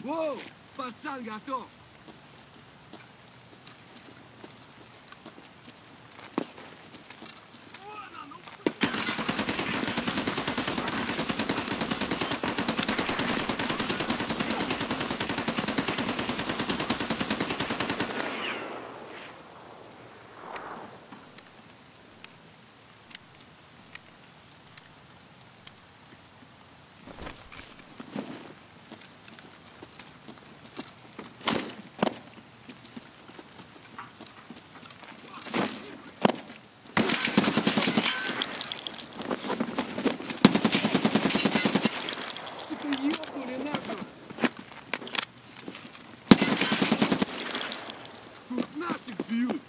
Воу, пацан готов. пули нашу. Тут наших бьют.